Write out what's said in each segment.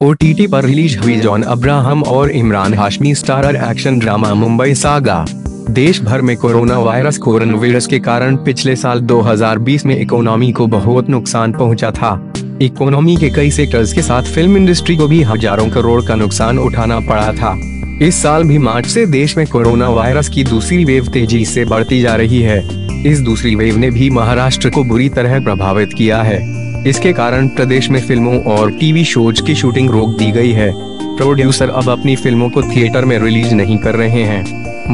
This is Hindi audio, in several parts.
ओटीटी पर रिलीज़ हुई जॉन अब्राहम और Imran Hashmi starrer action drama Mumbai saga देश भर में कोरोना वायरस कोरोना वायरस के कारण पिछले साल 2020 में इकोनॉमी को बहुत नुकसान पहुँचा था। इकोनॉमी के कई सेक्टर्स के साथ फ़िल्म इंडस्ट्री को भी हज़ारों करोड़ का नुकसान उठाना पड़ा था। इस साल भी मार्च से देश में कोरोना वायरस की दूसरी वेव तेज़ी से बढ़ती जा रही है। इस दूसरी वेव ने भी महाराष्ट्र को बुरी तरह प्रभावित किया है। इसके कारण प्रदेश में फ़िल्मों और टीवी शोज़ की शूटिंग रोक दी गई है। प्रोड्यूसर अब अपनी फ़िल्मों को थिएटर में रिलीज़ नहीं कर रहे हैं।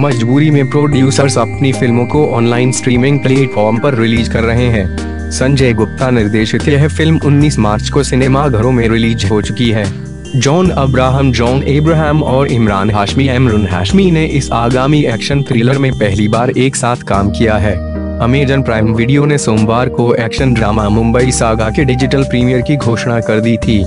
मजबूरी में प्रोड्यूसर्स अपनी फ़िल्मों को ऑनलाइन स्ट्रीमिंग प्लेटफॉर्म पर रिलीज़ कर रहे हैं। संजय गुप्ता निर्देशित यह फ़िल्म 19 मार्च को सिनेमा घरों में रिलीज़ हो चुकी है। जॉन अब्राहम, जॉन एब्राहम और इमरान हाशमी, एमरुन हाशमी ने इस आगामी एक्शन थ्रिलर में पहली बार एक साथ काम किया है। अमेजन प्राइम वीडियो ने सोमवार को एक्शन ड्रामा मुंबई सागा के डिजिटल प्रीमियर की घोषणा कर दी थी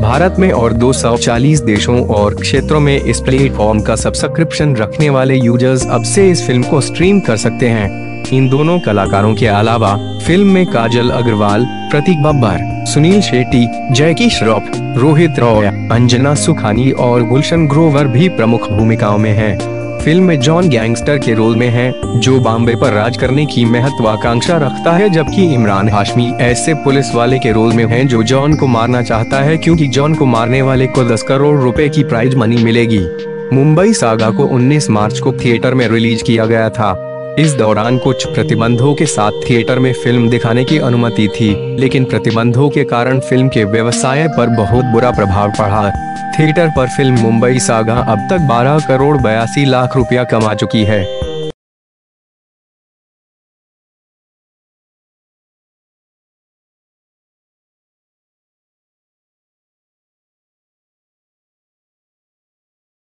भारत में और 240 देशों और क्षेत्रों में इस प्लेटफॉर्म का सब्सक्रिप्शन रखने वाले यूज़र्स अब से इस फ़िल्म को स्ट्रीम कर सकते हैं इन दोनों कलाकारों के अलावा फ़िल्म में काजल अग्रवाल, प्रतीक बब्बर, सुनील शेट्टी जैकी श्रॉफ रोहित रॉय, अंजना सुखानी और गुलशन ग्रोवर भी प्रमुख भूमिकाओं में हैं। फ़िल्म में जॉन गैंगस्टर के रोल में है, जो बॉम्बे पर राज करने की महत्वाकांक्षा रखता है, जबकि इमरान हाशमी ऐसे पुलिस वाले के रोल में है जो जॉन को मारना चाहता है, क्योंकि जॉन को मारने वाले को 10 करोड़ रुपए की प्राइज मनी मिलेगी। मुंबई सागा को 19 मार्च को थिएटर में रिलीज़ किया गया था। इस दौरान कुछ प्रतिबंधों के साथ थिएटर में फ़िल्म दिखाने की अनुमति थी, लेकिन प्रतिबंधों के कारण फ़िल्म के व्यवसाय पर बहुत बुरा प्रभाव पड़ा। थिएटर पर फ़िल्म मुंबई सागा अब तक 12 करोड़ बयासी लाख रुपया कमा चुकी है।